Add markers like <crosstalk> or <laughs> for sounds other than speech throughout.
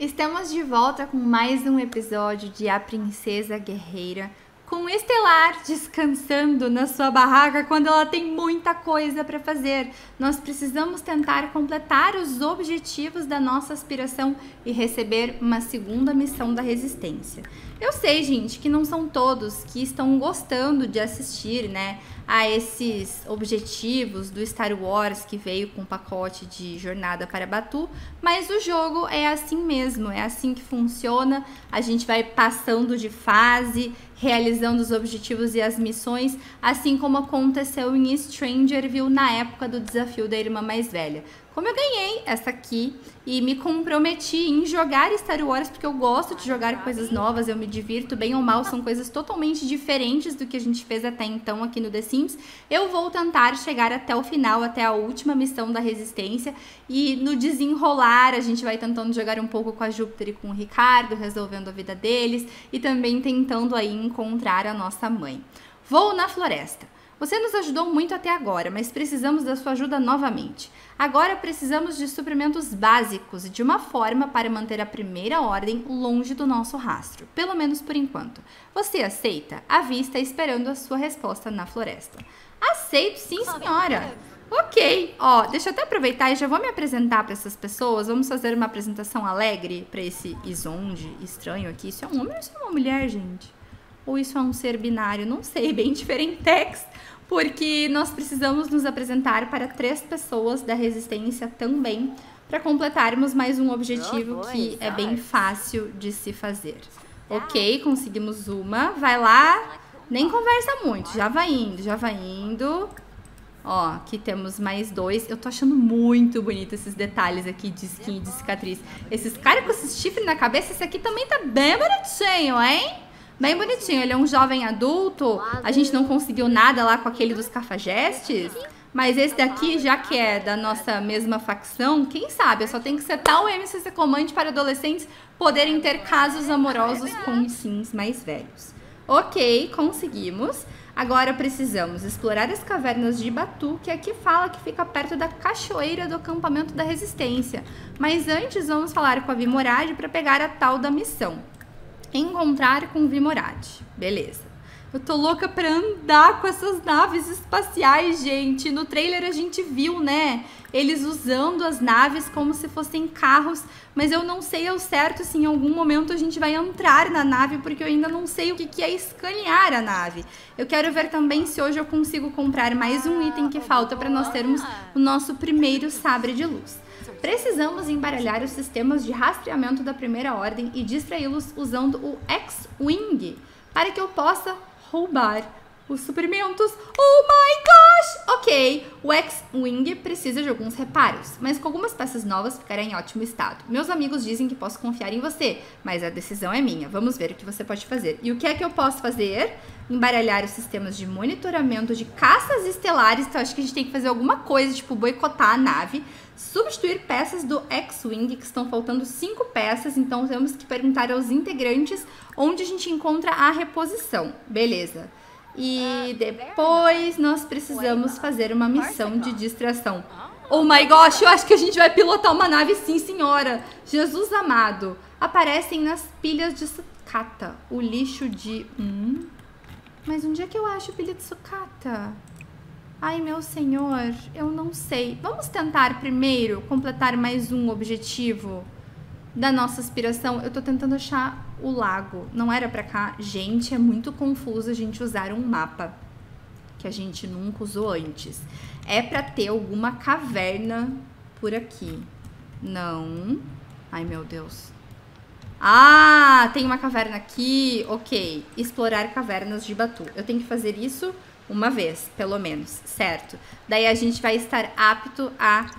Estamos de volta com mais um episódio de A Princesa Guerreira, com Estelar descansando na sua barraca quando ela tem muita coisa para fazer. Nós precisamos tentar completar os objetivos da nossa aspiração e receber uma segunda missão da resistência. Eu sei, gente, que não são todos que estão gostando de assistir, né, a esses objetivos do Star Wars que veio com o pacote de jornada para Batu, mas o jogo é assim mesmo, é assim que funciona. A gente vai passando de fase, realizando os objetivos e as missões, assim como aconteceu em Strangerville na época do desafio da irmã mais velha. Como eu ganhei essa aqui e me comprometi em jogar Star Wars, porque eu gosto de jogar coisas novas, eu me divirto, bem ou mal, são coisas totalmente diferentes do que a gente fez até então aqui no The Sims. Eu vou tentar chegar até o final, até a última missão da Resistência, e no desenrolar a gente vai tentando jogar um pouco com a Júpiter e com o Ricardo, resolvendo a vida deles, e também tentando aí encontrar a nossa mãe. Vou na floresta. Você nos ajudou muito até agora, mas precisamos da sua ajuda novamente. Agora precisamos de suprimentos básicos e de uma forma para manter a primeira ordem longe do nosso rastro, pelo menos por enquanto. Você aceita? A vista esperando a sua resposta na floresta. Aceito, sim, senhora. Ok, ó, deixa eu até aproveitar e já vou me apresentar para essas pessoas. Vamos fazer uma apresentação alegre para esse Isonde estranho aqui. Isso é um homem ou isso é uma mulher, gente? Ou isso é um ser binário? Não sei, <laughs> bem diferentex porque nós precisamos nos apresentar para três pessoas da resistência também, para completarmos mais um objetivo que é bem fácil de se fazer. Ok, conseguimos uma. Vai lá, nem conversa muito, já vai indo, já vai indo. Ó, aqui temos mais dois. Eu tô achando muito bonito esses detalhes aqui de skin e de cicatriz. Esses caras com esses chifres na cabeça, esse aqui também tá bem bonitinho, hein? Bem bonitinho. Ele é um jovem adulto. A gente não conseguiu nada lá com aquele dos cafajestes. Mas esse daqui, já que é da nossa mesma facção, quem sabe? Eu só tenho que setar o MCC Command para adolescentes poderem ter casos amorosos com sims mais velhos. Ok, conseguimos. Agora precisamos explorar as cavernas de Batu, que aqui fala que fica perto da cachoeira do acampamento da resistência. Mas antes vamos falar com a Vimorade para pegar a tal da missão. Encontrar com Vimorad. Beleza. Eu tô louca pra andar com essas naves espaciais, gente. No trailer a gente viu, né? Eles usando as naves como se fossem carros, mas eu não sei ao certo se em algum momento a gente vai entrar na nave, porque eu ainda não sei o que é escanear a nave. Eu quero ver também se hoje eu consigo comprar mais um item que falta para nós termos o nosso primeiro sabre de luz. Precisamos embaralhar os sistemas de rastreamento da primeira ordem e distraí-los usando o X-Wing para que eu possa roubar os suprimentos. Oh my gosh! Ok, o X-Wing precisa de alguns reparos, mas com algumas peças novas ficará em ótimo estado. Meus amigos dizem que posso confiar em você, mas a decisão é minha. Vamos ver o que você pode fazer. E o que é que eu posso fazer? Embaralhar os sistemas de monitoramento de caças estelares. Então, acho que a gente tem que fazer alguma coisa, tipo boicotar a nave. Substituir peças do X-Wing, que estão faltando cinco peças, então temos que perguntar aos integrantes onde a gente encontra a reposição. Beleza. E ah, depois nós precisamos fazer uma missão de distração. Ah. Oh my gosh, eu acho que a gente vai pilotar uma nave sim, senhora. Jesus amado. Aparecem nas pilhas de sucata. O lixo de... Hum? Mas onde é que eu acho pilha de sucata? Ai, meu senhor, eu não sei. Vamos tentar primeiro completar mais um objetivo da nossa aspiração. Eu tô tentando achar o lago. Não era para cá. Gente, é muito confuso a gente usar um mapa que a gente nunca usou antes. É para ter alguma caverna por aqui. Não. Ai, meu Deus. Ah, tem uma caverna aqui. Ok. Explorar cavernas de Batu. Eu tenho que fazer isso uma vez, pelo menos, certo? Daí a gente vai estar apto a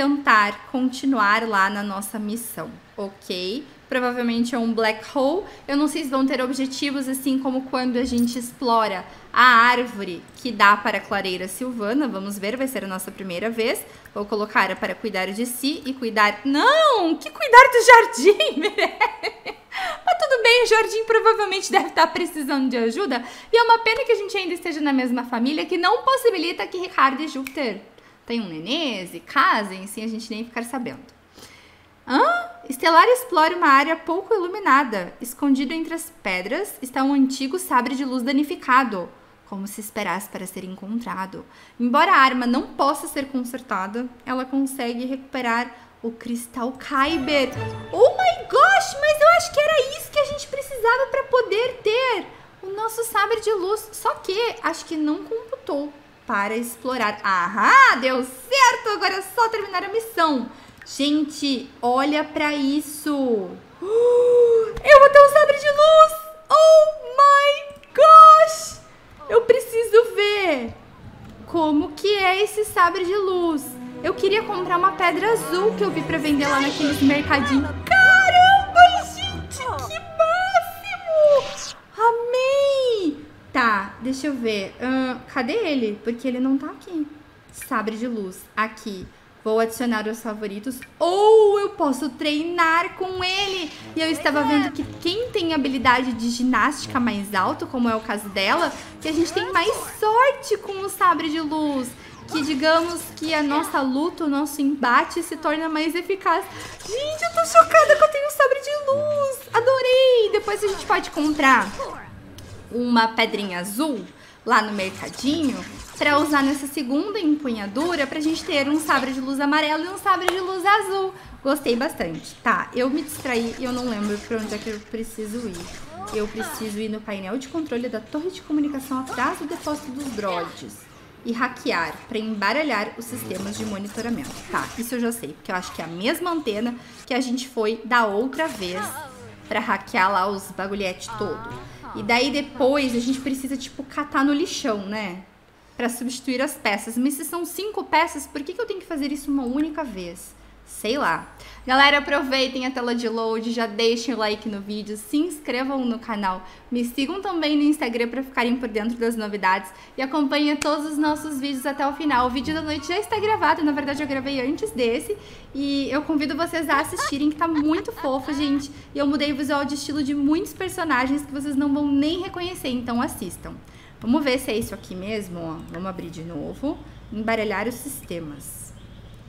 tentar continuar lá na nossa missão, ok? provavelmente é um black hole. Eu não sei se vão ter objetivos assim como quando a gente explora a árvore que dá para a clareira silvana. Vamos ver, vai ser a nossa primeira vez. Vou colocar para cuidar de si e cuidar. Não! Que cuidar do jardim, <laughs> Mas tudo bem, o jardim provavelmente deve estar precisando de ajuda. E é uma pena que a gente ainda esteja na mesma família, que não possibilita que Ricardo e Júpiter tenham um nenês e casem sem a gente nem ficar sabendo. Hã? Estelar explora uma área pouco iluminada. Escondido entre as pedras está um antigo sabre de luz danificado, como se esperasse para ser encontrado. Embora a arma não possa ser consertada, ela consegue recuperar o cristal Kyber. Oh my gosh, mas eu acho que era isso que a gente precisava para poder ter o nosso sabre de luz. Só que acho que não computou para explorar. Ah, deu certo! Agora é só terminar a missão. Gente, olha para isso. <gasps> eu vou ter um sabre de luz. Oh my gosh! Eu preciso ver como que é esse sabre de luz. Eu queria comprar uma pedra azul que eu vi para vender lá naqueles mercadinhos. Deixa eu ver. Uh, cadê ele? Porque ele não tá aqui. Sabre de luz, aqui. Vou adicionar os favoritos ou eu posso treinar com ele. E eu estava vendo que quem tem habilidade de ginástica mais alto, como é o caso dela, que a gente tem mais sorte com o sabre de luz. Que digamos que a nossa luta, o nosso embate se torna mais eficaz. Gente, eu tô chocada que eu tenho sabre de luz. Adorei! Depois a gente pode comprar uma pedrinha azul lá no mercadinho para usar nessa segunda empunhadura pra gente ter um sabre de luz amarelo e um sabre de luz azul. Gostei bastante. Tá, eu me distraí e eu não lembro pra onde é que eu preciso ir. Eu preciso ir no painel de controle da torre de comunicação atrás do depósito dos droids e hackear para embaralhar os sistemas de monitoramento. Tá, isso eu já sei, porque eu acho que é a mesma antena que a gente foi da outra vez para hackear lá os bagulhetes todo. E daí depois a gente precisa tipo catar no lixão, né? para substituir as peças. Mas se são cinco peças, por que, que eu tenho que fazer isso uma única vez? Sei lá. Galera, aproveitem a tela de load, já deixem o like no vídeo, se inscrevam no canal, me sigam também no Instagram para ficarem por dentro das novidades e acompanhem todos os nossos vídeos até o final. O vídeo da noite já está gravado, na verdade eu gravei antes desse e eu convido vocês a assistirem, que tá muito fofo, gente. E eu mudei o visual de estilo de muitos personagens que vocês não vão nem reconhecer, então assistam. Vamos ver se é isso aqui mesmo, ó. Vamos abrir de novo. Embaralhar os sistemas.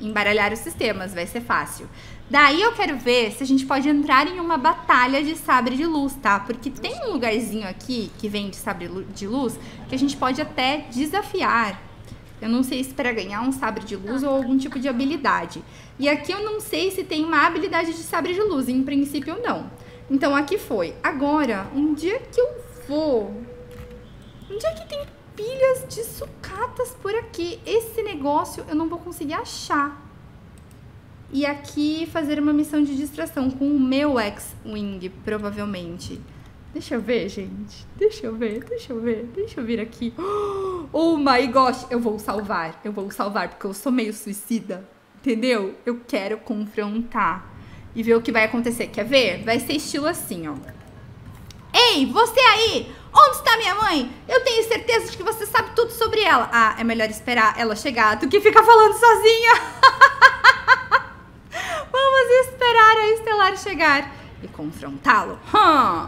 Embaralhar os sistemas, vai ser fácil. Daí eu quero ver se a gente pode entrar em uma batalha de sabre de luz, tá? Porque tem um lugarzinho aqui que vem de sabre de luz que a gente pode até desafiar. Eu não sei se para ganhar um sabre de luz ou algum tipo de habilidade. E aqui eu não sei se tem uma habilidade de sabre de luz. Em princípio, não. Então aqui foi. Agora, um dia que eu vou Onde é que tem pilhas de sucatas por aqui? Esse negócio eu não vou conseguir achar. E aqui fazer uma missão de distração com o meu X-Wing, provavelmente. Deixa eu ver, gente. Deixa eu ver, deixa eu ver. Deixa eu vir aqui. <gasps> Oh my gosh, eu vou salvar. Eu vou salvar porque eu sou meio suicida. Entendeu? Eu quero confrontar e ver o que vai acontecer. Quer ver? Vai ser estilo assim, ó. Ei, você aí! Onde está minha mãe? Eu tenho certeza de que você sabe tudo sobre ela. Ah, é melhor esperar ela chegar do que ficar falando sozinha. <laughs> Vamos esperar a Estelar chegar e confrontá-lo. Hum.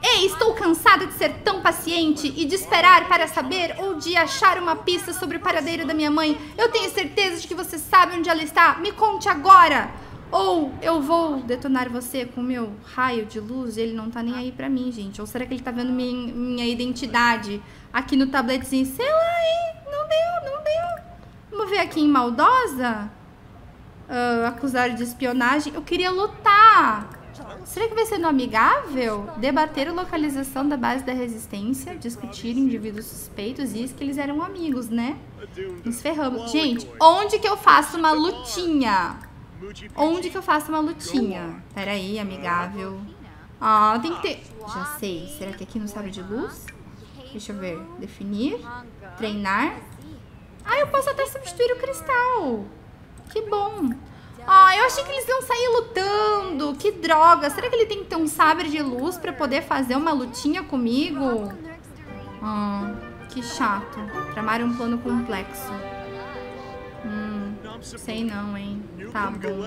Ei, estou cansada de ser tão paciente e de esperar para saber ou de achar uma pista sobre o paradeiro da minha mãe. Eu tenho certeza de que você sabe onde ela está. Me conte agora. Ou eu vou detonar você com o meu raio de luz e ele não tá nem aí pra mim, gente. Ou será que ele tá vendo minha, minha identidade aqui no tabletzinho? Sei lá, hein? Não deu, não deu. Vamos ver aqui em maldosa. Uh, acusar de espionagem. Eu queria lutar. Será que vai ser no amigável? Debater a localização da base da resistência, discutir indivíduos suspeitos e que eles eram amigos, né? Nos ferramos. Gente, onde que eu faço uma lutinha? Onde que eu faço uma lutinha? Pera aí, amigável. Ah, tem que ter... Já sei. Será que aqui no sabre de luz? Deixa eu ver. Definir. Treinar. Ah, eu posso até substituir o cristal. Que bom. Ah, eu achei que eles iam sair lutando. Que droga. Será que ele tem que ter um sabre de luz pra poder fazer uma lutinha comigo? Ah, que chato. Tramar um plano complexo. Sei não, hein. Tá bom.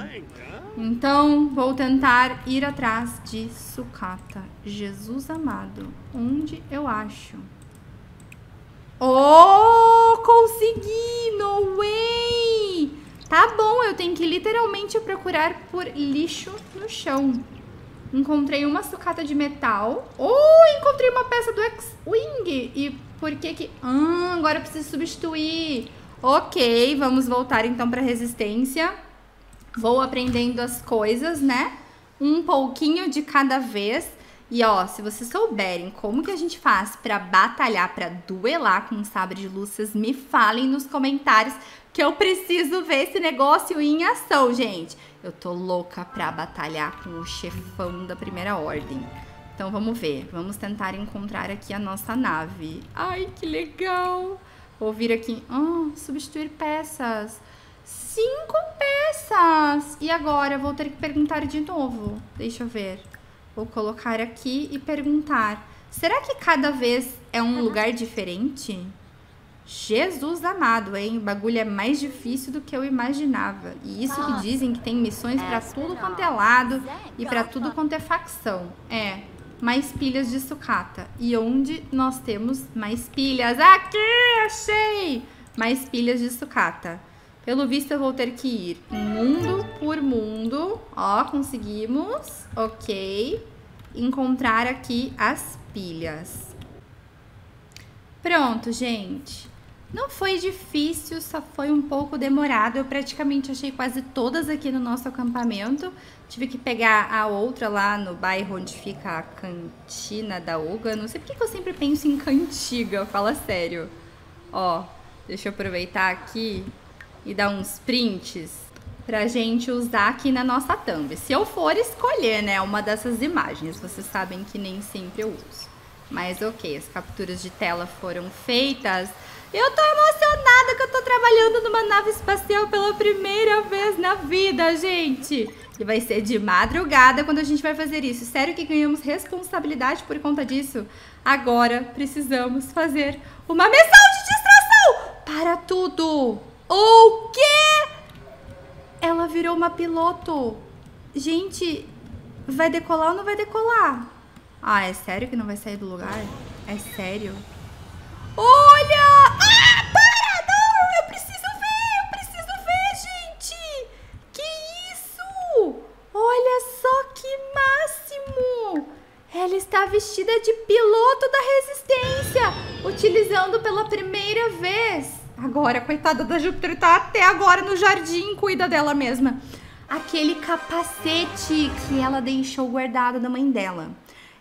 Então, vou tentar ir atrás de sucata. Jesus amado. Onde eu acho? Oh, consegui! No way! Tá bom, eu tenho que literalmente procurar por lixo no chão. Encontrei uma sucata de metal. Oh, encontrei uma peça do X-Wing. E por que que... Ah, agora eu preciso substituir. Ok, vamos voltar então para resistência. Vou aprendendo as coisas, né? Um pouquinho de cada vez. E ó, se vocês souberem como que a gente faz para batalhar, para duelar com um sabre de luz, vocês me falem nos comentários que eu preciso ver esse negócio em ação, gente. Eu tô louca pra batalhar com o chefão da primeira ordem. Então vamos ver, vamos tentar encontrar aqui a nossa nave. Ai, que legal! Vou vir aqui, oh, substituir peças. Cinco peças! E agora? Vou ter que perguntar de novo. Deixa eu ver. Vou colocar aqui e perguntar. Será que cada vez é um lugar diferente? Jesus amado, hein? O bagulho é mais difícil do que eu imaginava. E isso que dizem que tem missões para tudo quanto é lado e para tudo quanto é facção. É, mais pilhas de sucata. E onde nós temos mais pilhas? Aqui, achei! Mais pilhas de sucata. Pelo visto, eu vou ter que ir mundo por mundo. Ó, conseguimos. Ok. Encontrar aqui as pilhas. Pronto, gente. Não foi difícil, só foi um pouco demorado. Eu praticamente achei quase todas aqui no nosso acampamento. Tive que pegar a outra lá no bairro onde fica a cantina da Uga. Não sei porque que eu sempre penso em cantiga, fala sério. Ó, deixa eu aproveitar aqui e dar uns prints pra gente usar aqui na nossa thumb. Se eu for escolher, né, uma dessas imagens, vocês sabem que nem sempre eu uso. Mas ok, as capturas de tela foram feitas. Eu tô emocionada que eu tô trabalhando numa nave espacial pela primeira vez na vida, gente. E vai ser de madrugada quando a gente vai fazer isso. Sério que ganhamos responsabilidade por conta disso? Agora precisamos fazer uma missão de distração para tudo. O quê? Ela virou uma piloto. Gente, vai decolar ou não vai decolar? Ah, é sério que não vai sair do lugar? É sério? Olha! Está vestida de piloto da resistência, utilizando pela primeira vez. Agora, coitada da Júpiter, tá até agora no jardim, cuida dela mesma. Aquele capacete que ela deixou guardado da mãe dela.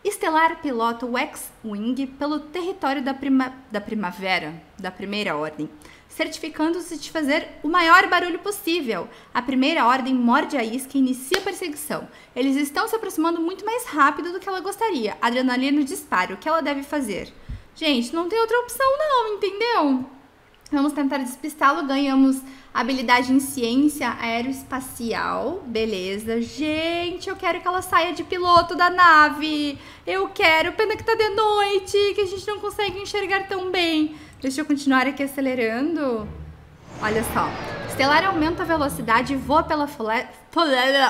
Estelar pilota o X-Wing pelo território da, prima, da primavera, da primeira ordem, certificando-se de fazer o maior barulho possível. A primeira ordem morde a isca e inicia a perseguição. Eles estão se aproximando muito mais rápido do que ela gostaria. Adrenalina dispara. O que ela deve fazer? Gente, não tem outra opção não, entendeu? Vamos tentar despistá-lo. Ganhamos habilidade em ciência aeroespacial. Beleza. Gente, eu quero que ela saia de piloto da nave. Eu quero. Pena que tá de noite, que a gente não consegue enxergar tão bem. Deixa eu continuar aqui acelerando. Olha só. Estelar aumenta a velocidade e voa pela floresta.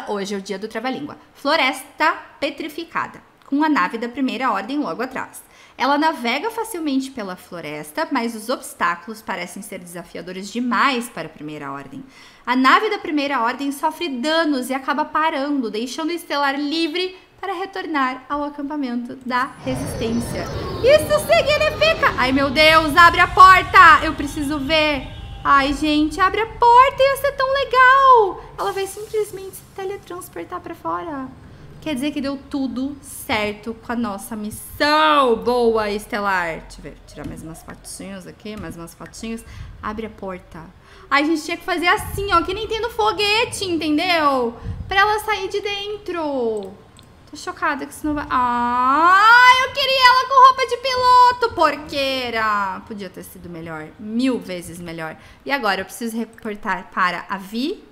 Hoje é o dia do trava-língua. Floresta petrificada. Com a nave da primeira ordem logo atrás. Ela navega facilmente pela floresta, mas os obstáculos parecem ser desafiadores demais para a Primeira Ordem. A nave da Primeira Ordem sofre danos e acaba parando, deixando o Estelar livre para retornar ao acampamento da Resistência. Isso significa... Ai, meu Deus, abre a porta! Eu preciso ver. Ai, gente, abre a porta, ia ser tão legal! Ela vai simplesmente se teletransportar para fora. Quer dizer que deu tudo certo com a nossa missão. Boa, Estelar. Deixa eu ver, tirar mais umas fotinhas aqui, mais umas fotinhas. Abre a porta. Ai, a gente tinha que fazer assim, ó, que nem tem no foguete, entendeu? Pra ela sair de dentro. Tô chocada que isso não vai... Ah, eu queria ela com roupa de piloto, porqueira. Podia ter sido melhor, mil vezes melhor. E agora eu preciso reportar para a Vi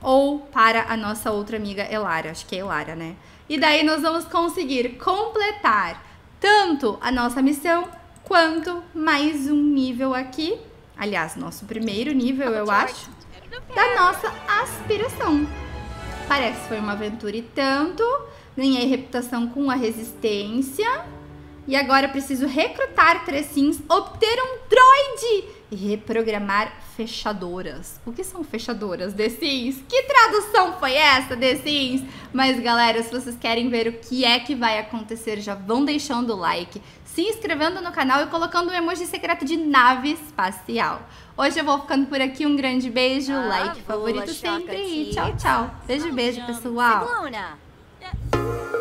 ou para a nossa outra amiga Elara, acho que é Elara, né? E daí nós vamos conseguir completar tanto a nossa missão quanto mais um nível aqui. Aliás, nosso primeiro nível, eu acho, da nossa aspiração. Parece que foi uma aventura e tanto. Ganhei reputação com a resistência. E agora preciso recrutar três sims, obter um droid e reprogramar fechadoras. O que são fechadoras, The Sims? Que tradução foi essa, The Sims? Mas galera, se vocês querem ver o que é que vai acontecer, já vão deixando o like, se inscrevendo no canal e colocando o um emoji secreto de nave espacial. Hoje eu vou ficando por aqui, um grande beijo, ah, like, favorito sempre e tchau, tchau. Beijo, beijo, pessoal. Música